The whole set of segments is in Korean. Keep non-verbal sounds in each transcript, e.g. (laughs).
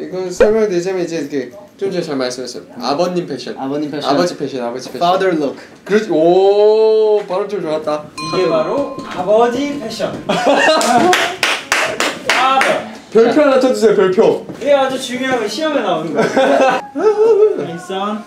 이건 설명드리자면 이제 이렇게 좀 전에 잘 말씀했어요. 아버님 패션. 아버님 패션. 아버지 패션, 아버지 패션. Father look. 그렇지. 오, 발음 좀 좋았다. 이게 바로 아버지 패션. (laughs) father. 별표 하나 쳐주세요. 별표. 이게 아주 중요한 거 시험에 나오는. Hey son.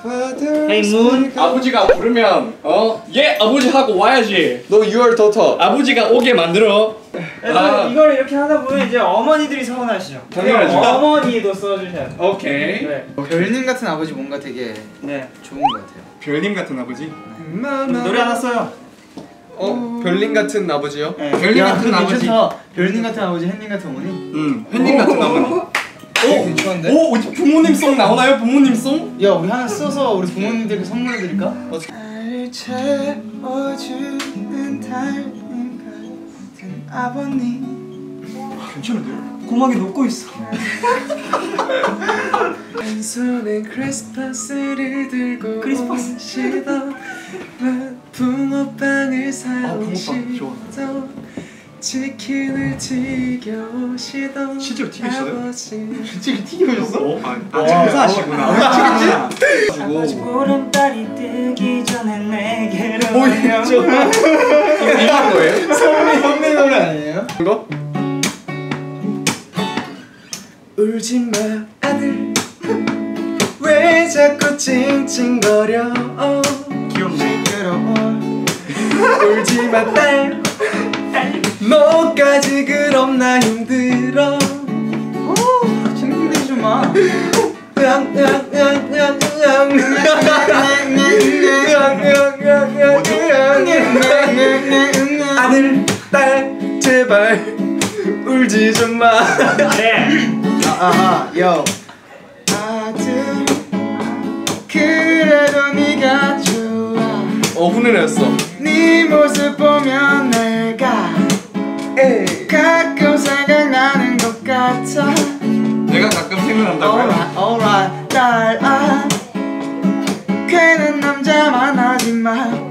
Hey moon. 아버지가 부르면 어 예 아버지 하고 와야지 너 your daughter. 아버지가 오게 만들어 그래서 아. 이걸 이렇게 하다 보면 이제 어머니들이 서운하시죠. 당연하죠. 어머니도 써주셔야 돼요. 오케이 네. 별님 같은 아버지 뭔가 되게 네. 좋은 것 같아요. 별님 같은 아버지 노래 하나 써요. 어, 별님 같은 아버지요? 네. 별님 야, 같은 아버지. 별님 같은 아버지, 햇님 같은 어머니. 응 팬님 같은 아버지 오, 괜찮은데? 오 우리 부모님 송 나오나요 부모님 송? 야, 우리 하나 써서 우리 부모님들께 선물해 드릴까? 아버님 괜찮은데요? 고막이 녹고 있어. 한 손에 크리스마스를 들고 크리스마스. 오시던 붕어빵을 아. 사오시던 치킨을 튀겨오시던 실제로 튀기셨어요? 아버지 (laughs) 진짜 튀겨졌어? 어? 아, 아 와. 장사하시구나 아, 아버지 보름달이 뜨기 전에 내게로 오 이거 저 이거 이거 거예요? (laughs) 선배 노래 아니에요? 이거? 울지마 아들 왜 자꾸 찡찡거려 울지마 딸 너까지 그럼 나 힘들어 힘들지 마. 아들 딸 제발 울지 좀마 네. 아하, 요. 어, 훈훈했어. 네 모습 보면 내가 가끔 생각나는 것 같아 내가 가끔 생각난다고요? Alright, alright, 딸 아. 괜한 남자 만나지 마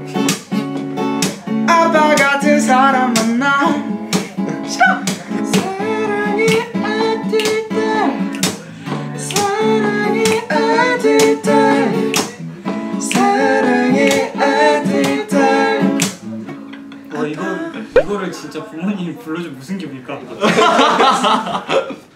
노래를 진짜 부모님이 불러주면 무슨 기분일까? (laughs)